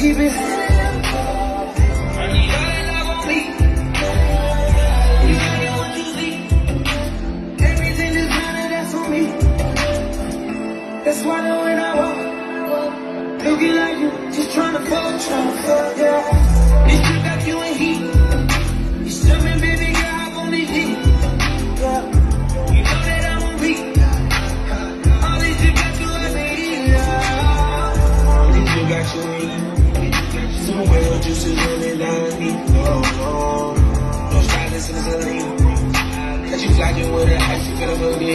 you see. Everything designer, that's on me. That's why when I walk, looking like you, just tryna fuck, tryna fuck, yeah. Some real juices running down me. Oh, oh. No stylist in the lane. Got you flocking with a ice, you feel up me.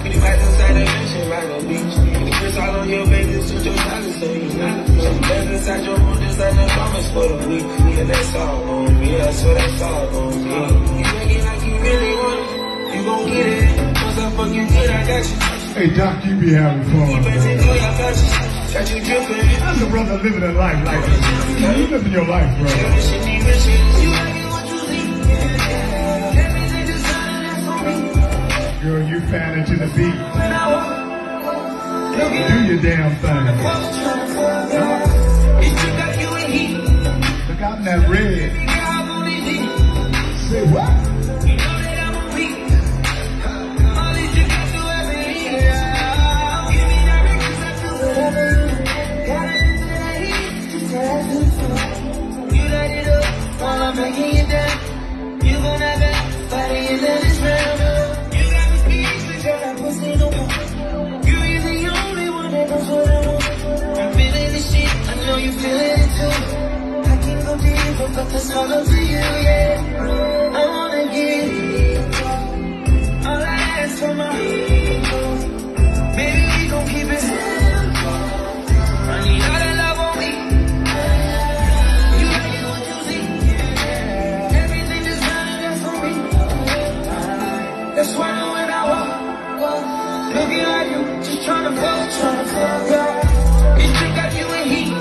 Pretty back inside the mansion, right on beach. Chris all on your suit your stylist, so you. Some beds inside your room, just like the promise for the week. Yeah, that's all on me, I swear that's all on me. You acting like you really want it, you gon' get it. Once fuck you I got you. Hey, Doc, you be having fun. You better man. do got you. You dripping. How's a brother living a life like this? Man, you living your life, bro. She need mission. You like it give that glow heat That god never red Say what you on me. Girl, you fan into the beat. When I walk, looking Do your damn thing. Look out in that red. Say what? You feeling it too. I can go deeper, but that's all up to you, yeah. I wanna get. All I ask for my I when I walk, you, just tryna fuck, tryna fuck, yeah. This chick got you in heat.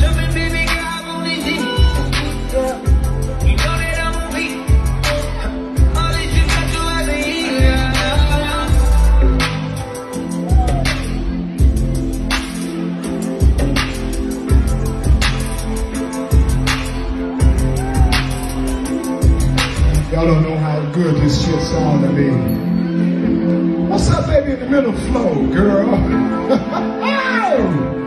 Jumping, baby, girl, I'm on the G. Yeah. You know that I'm on beat. All this shit got you as a heat, yeah. Y'all don't know good this shit sound to me. What's up, baby, in the middle flow, girl?